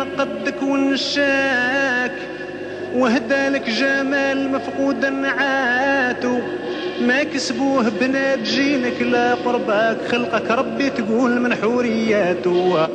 قدك ونشاك وهدالك جمال مفقود عاتو. ما كسبوه بنات جينك لا قربك خلقك ربي تقول من حورياته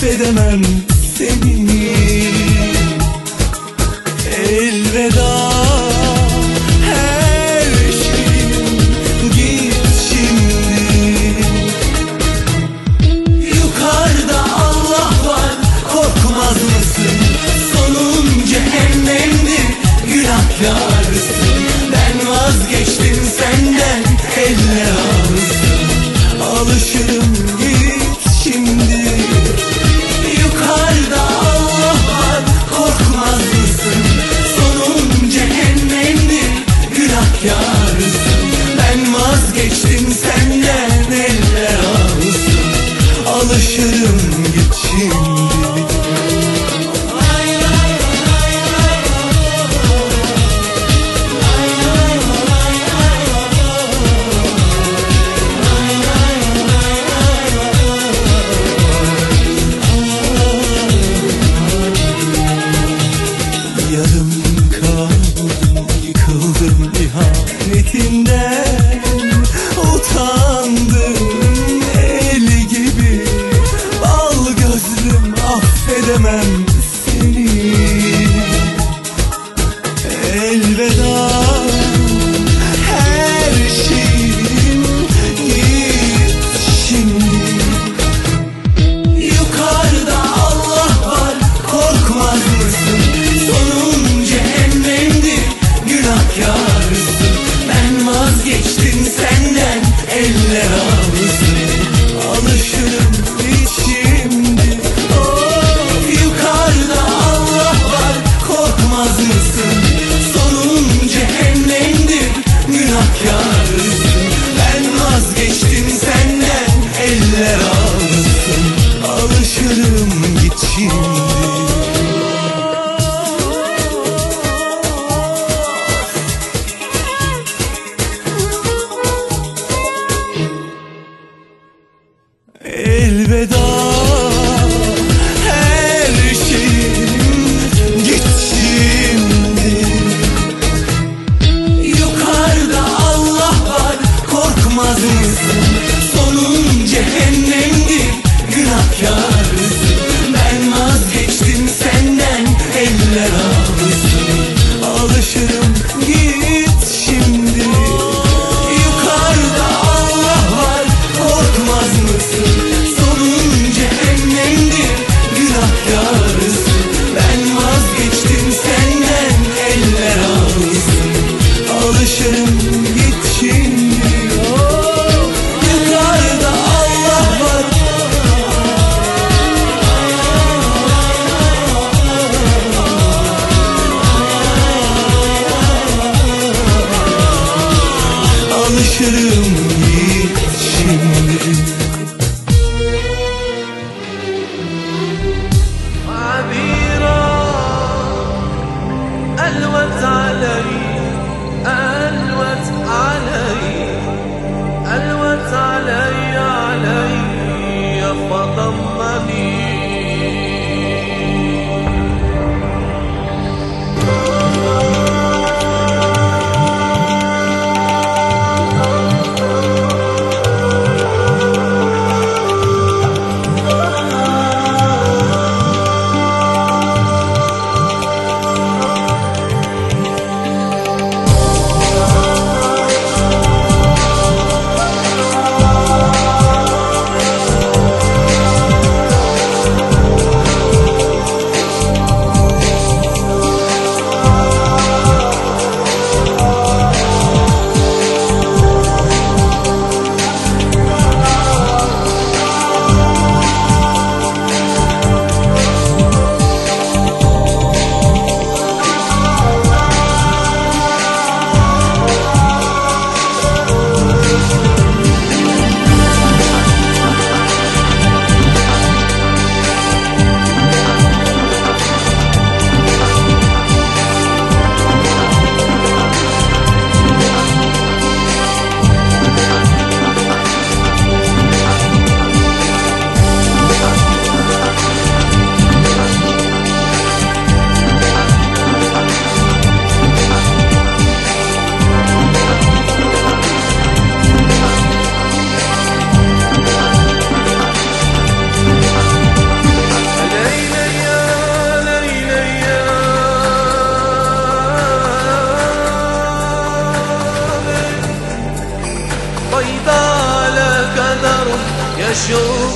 affedemem seni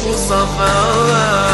الشوق